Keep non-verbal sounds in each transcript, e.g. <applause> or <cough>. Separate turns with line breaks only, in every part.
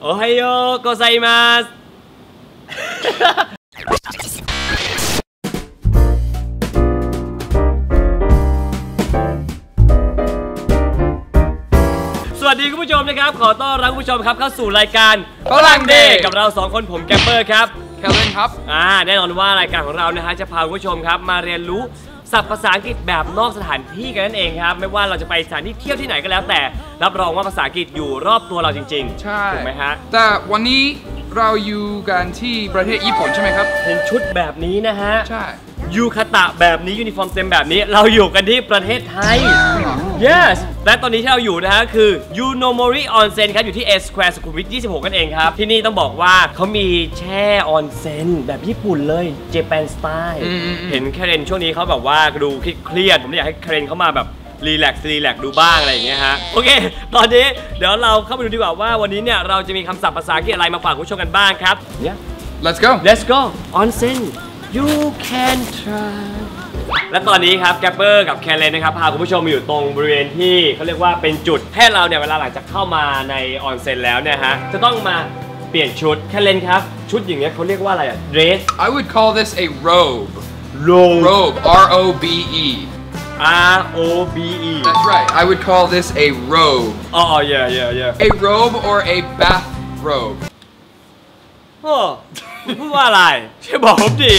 おはようございます สวัสดีคุณผู้ชมนะครับ ขอต้อนรับคุณผู้ชมครับเข้าสู่รายการ
ฝรั่ง Day
กับเราสองคนผมแกปเปอร์ครับ
เคลวินครับ
อ่าแน่นอนว่ารายการของเรานะฮะจะพาคุณผู้ชมครับมาเรียนรู้ ศัพท์ภาษาอังกฤษแบบนอกสถานที่กันนั่นเองครับ ไม่ว่าเราจะไปสถานที่เที่ยวที่ไหนก็แล้วแต่ รับรองว่าภาษาอังกฤษอยู่รอบตัวเราจริงๆ
ใช่
ถูกไหมฮะ
แต่วันนี้เราอยู่กันที่ประเทศญี่ปุ่นใช่ไหมครับ
เห็นชุดแบบนี้นะฮะ
ใช่
ยูคาตะแบบนี้ยูนิฟอร์มเต็มแบบนี้เราอยู่กันที่ประเทศไทย yes และตอนนี้ที่เราอยู่นะฮะคือยูโนโมริออนเซ็นครับอยู่ที่ A Square สุขุมวิท26 กันเองครับ ที่นี่ต้องบอกว่าเขามีแช่ออนเซ็นแบบญี่ปุ่นเลย Japan style
อืมอืมอืม
เห็นแคเรนช่วงนี้เขาแบบว่าดูเครียดๆผมอยากให้แคเรนเขามาแบบrelax relax ดูบ้างอะไรอย่างเงี้ยฮะ โอเค ตอนนี้เดี๋ยวเราเข้าไปดูดีกว่าว่าวันนี้เนี่ย เราจะมีคำศัพท์ภาษาอังกฤษอะไรมาฝากคุณผู้ชมกันบ้างครับเนี่ย
let's go
Let's go onsen you can try และตอนนี้ครับแกปเปอร์กับแคนเลนนะครับพาคุณผู้ชมมาอยู่ตรงบริเวณที่เขาเรียกว่าเป็นจุดให้เราเนี่ยเวลาหลังจากเข้ามาในออนเซ็นแล้วเนี่ยฮะจะต้องมาเปลี่ยนชุดแคนเลนครับ ชุดอย่างเงี้ยเขาเรียกว่าอะไรอะ dress
I would call this a robe
robe
robe R O B E
R O B E
that's right I would call this a robe
อ๋อ yeah yeah yeah
a robe or a bath robe
โอ้คุณ พูดว่าอะไรช่วยบอกผมดี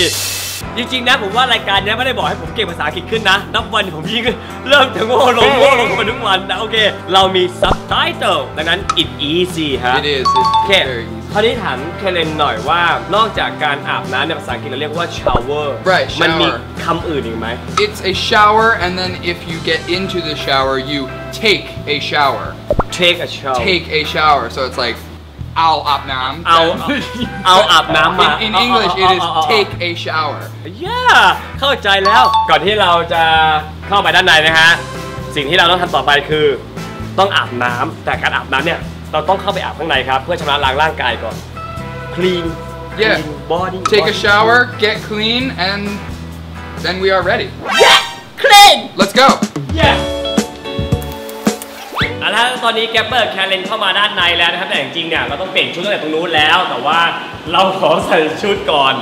จริงๆนะผมว่ารายการเนี้ยไม่ได้บอกให้ผมเก่งภาษาอังกฤษขึ้นนะ นับวันผมยิ่งเริ่มจะโง่ลงโง่ลงมาทุกวันนะโอเค เรามี subtitle ดังนั้น it easy ฮะ
it is it's
โอเค
very easy
คราวนี้ถามเคเลนหน่อยว่านอกจากการอาบน้ำในภาษาอังกฤษเราเรียกว่า shower
Right,
มันมี
shower
คำอื่นอีกไหม
it's a shower and then if you get into the shower you take a shower
take a shower
take a shower so it's like เอาอาบน้ำ
เอาเอาอาบน้ำมา
in, in English it is
เอาเอาเอา
take a shower
ย่าเข้าใจแล้วก่อนที่เราจะเข้าไปด้านในนะฮะสิ่งที่เราต้องทำต่อไปคือ ต้องอาบน้ำแต่การอาบน้ำเนี่ยเราต้องเข้าไปอาบข้างในครับ เพื่อชำระล้างร่างกายก่อน clean
Yeah.
clean body
take a
body
shower get clean and then we are ready
yeah clean
let's go
yeah เอาละตอนนี้แกปเปอร์แคลเลนเข้ามาด้านในแล้วนะครับแต่จริงๆเนี่ยเราต้องเปลี่ยนชุดตั้งแต่ตรงนู้นแล้ว แต่ว่าเราขอใส่ชุดก่อน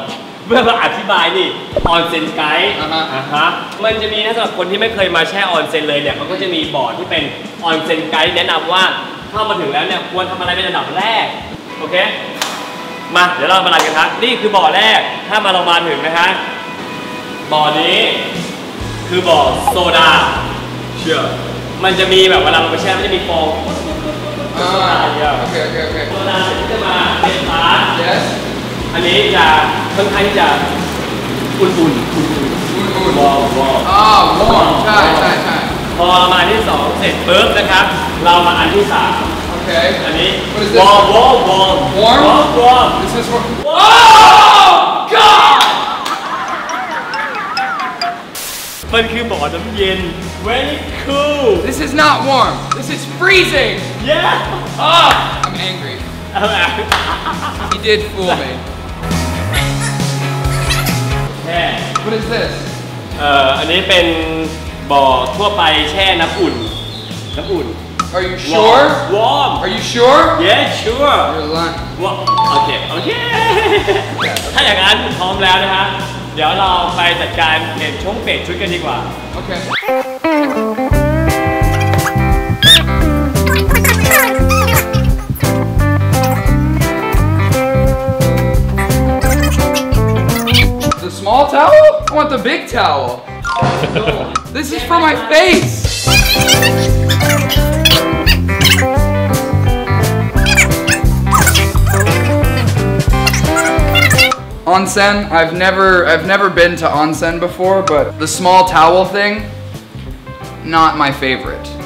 เพื่อมาอธิบายนี่ออนเซนไกด์
อ่าฮะ
อ่าฮะมันจะมีนะสำหรับคนที่ไม่เคยมาแช่ออนเซนเลยเนี่ยเขาก็จะมีบอร์ดที่เป็นออนเซนไกด์แนะนำว่าเข้ามาถึงแล้วเนี่ยควรทำอะไรเป็นอันดับแรกโอเคมาเดี๋ยวเรามาลันกันครับนี่คือบ่อแรกถ้ามาเรามาถึงนะฮะบ่อนี้ คือบ่อโซดาเชื่อ มันจะมีแบบเวลาเราไปแช่มันจะมีฟอง
Ah, okay okay okay
โซดาเสร็จก็จะมาเป็นฝา
yes
อันนี้จะค่อนข้างที่จะอุ่นๆอุ่น
Good,
ๆ
good.
warm warm
ah warm ใช่ใช่ใช่
พอเรามาอันที่สองเสร็จปุ๊บนะครับ เรามาอันที่สาม
okay
อันนี้
What is this? warm
warm warm Warm? warm warm
this is for
มันคือบ่อน้ำเย็น very cool
this is not warm this is freezing
yeah
ah I'm angry
เ<laughs> อาละ
he did fool me
แช่
what is this
เอ่ออันนี้เป็นบ่อทั่วไปแช่น้ำอุ่น น้ำอุ่น
are you sure
warm
are you sure
yeah sure
you're lying
ว้าโอเค โอเค ถ้าอย่างนั้นพร้อมแล้วนะฮะ <laughs> เดี๋ยวเราไปจัดการเปลี่ยนช่วงเปลี่ยนชุดกันดีกว่า
okay the small towel I want the big towel this is for my face Onsen, I've never I've never been to onsen before, but the small towel thing, not my favorite.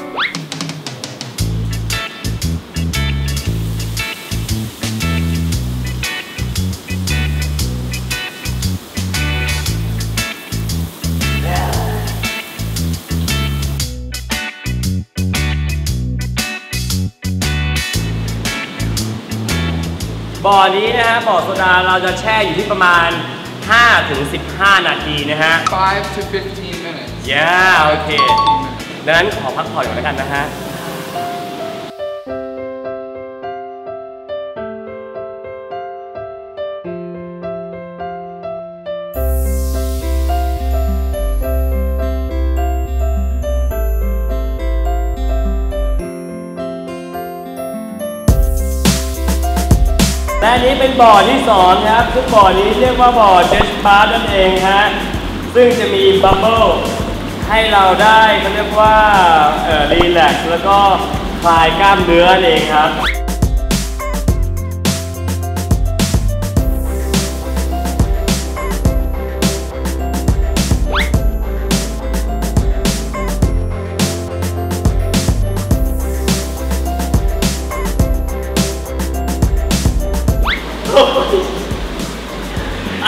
บ่อนี้นะฮะบ่อโซดาเราจะแช่อยู่ที่ประมาณ 5 ถึง 15 นาทีนะฮะ
Five to fifteen minutes.
ย่าโอเค
15 minutes.
ดังนั้นขอพักผ่อนก่อนแล้วกันนะฮะ และนี้เป็นบ่อที่สองครับ ซึ่งบ่อนี้เรียกว่าบ่อเจสปาร์นั่นเองฮะ ซึ่งจะมี bubble ให้เราได้เขาเรียกว่าเอ่อ relax แล้วก็คลายกล้ามเนื้อนั่นเองครับ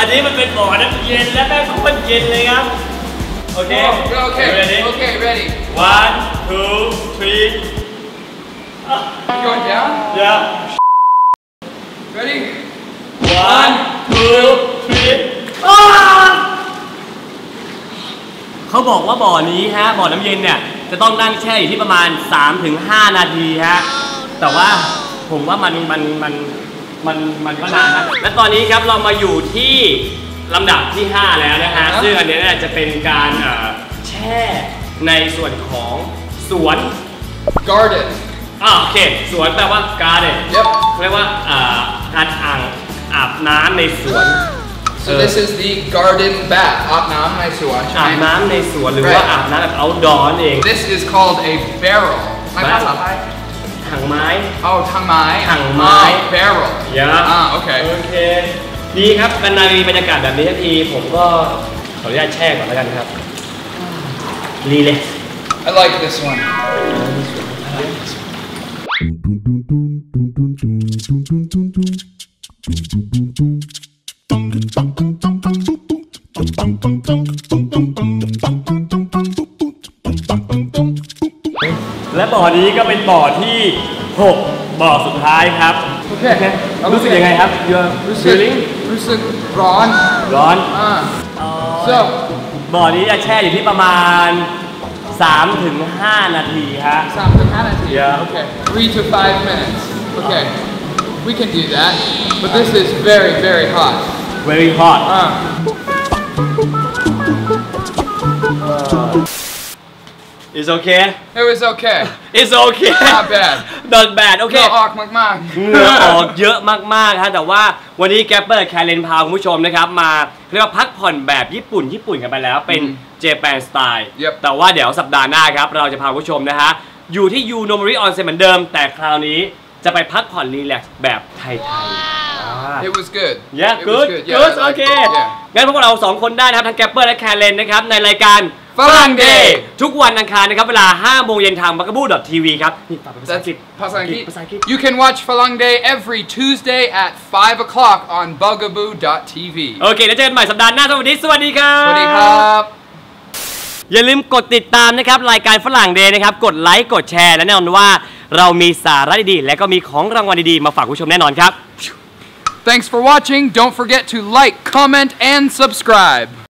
นนี้มันเป็นบ่อน้ำเย็นและแม่งโคตรเย็นเลยครับ โอเค
Oh, okay,
ready
okay, ready.
one two three
You going down?
yeah
Ready?
one two three อ้าเขาบอกว่าบ่อนี้ฮะบ่อน้ำเย็นเนี่ยจะต้องนั่งแช่อยู่ที่ประมาณ 3-5 นาทีฮะแต่ว่าผมว่ามันมันมัน มันมันก็นานนะ และตอนนี้ครับเรามาอยู่ที่ลำดับที่ 5 แล้วนะฮะ
อ่าฮะ
ซึ่งอันเนี้ยเนี่ยจะเป็นการเอ่อแช่ในส่วนของสวน
Garden.
อ่าโอเค สวนแปลว่า garden
Yep.
เขาเรียกว่าอ่าการอ่างอาบน้ำในสวน
So
Uh,
this is the garden bath. Aap naam nai suan,
อาบ
ใช่ไหม
น้ำในสวนหรือว่า
Right.
อาบน้ำแบบ outdoor นั่นเอง
This is called a barrel. My
Barrel.
ภา ษาไทย
ถังไม้
Oh, tang mai.
Tang mai.
Oh, barrel.
ยะ
อ่าโอเค
โอเค ดีครับกันนามีบรรยากาศแบบนี้ทันที ผมก็ขออนุญาตแช่ก่อนแล้วกันครับ รีเลย
I like this one.
Dum
และ บ่อนี้ก็เป็นบ่อที่ 6 บ่อสุดท้ายครับ
โอเค
รู้สึกยังไงครับ You're
รู้สึก
feeling
รู้สึกร้อน
ร้อน
อ่า so
บ่อนี้จะแช่อยู่ที่ประมาณ3-5นาทีฮะ
สามถึงห้านาที
Yeah.
okay three to five minutes okay we can do that but this is very very hot
very hot
อ่า
It's okay
it was okay
It's okay
Not bad.
not bad โอเค
เหงื่อออกมาก
เหงื่อออกเยอะมากๆฮะแต่ว่าวันนี้แกปเปอร์แคลนพาคุณผู้ชมนะครับ มาเรียกว่าพักผ่อนแบบญี่ปุ่น ญี่ปุ่นกันไปแล้วเป็น Japan style
Yep
แต่ว่าเดี๋ยวสัปดาห์หน้าครับ เราจะพาคุณผู้ชมนะฮะ อยู่ที่ยูโนมริออนเซนเหมือนเดิม แต่คราวนี้จะไปพักผ่อน relax แบบไทยๆอ่า
it was good
Yeah
It was
good
Yeah,
good
I liked
โอเค
it. Yeah.
งั้นพวกเราสองคนได้นะครับทั้งแกปเปอร์และแคลนนะครับในรายการ
ฝรั่ง Day
ทุกวันอังคารนะครับ เวลา 5 โมงเย็นทาง b u g a b o o TV ครับนี่ฝากเป็นภาษาอัง
That's
กฤษ
ภาษาอังกฤษ
ภาษาอังกฤษ
You can watch Farang Day every Tuesday at 5 o'clock on bugaboo.tv
โอเค แล้วเจอกันใหม่สัปดาห์หน้าสวัสดีสวัสดีครับ
สวัสดีครับ
อย่าลืมกดติดตามนะครับ รายการฝรั่ง Day นะครับ กดไลค์กดแชร์และแน่นอนว่า เรามีสาระดีๆ และก็มีของรางวัลดีๆ มาฝากคุณผู้ชมแน่นอนครับ
Thanks for watching. Don't forget to like, comment, and subscribe.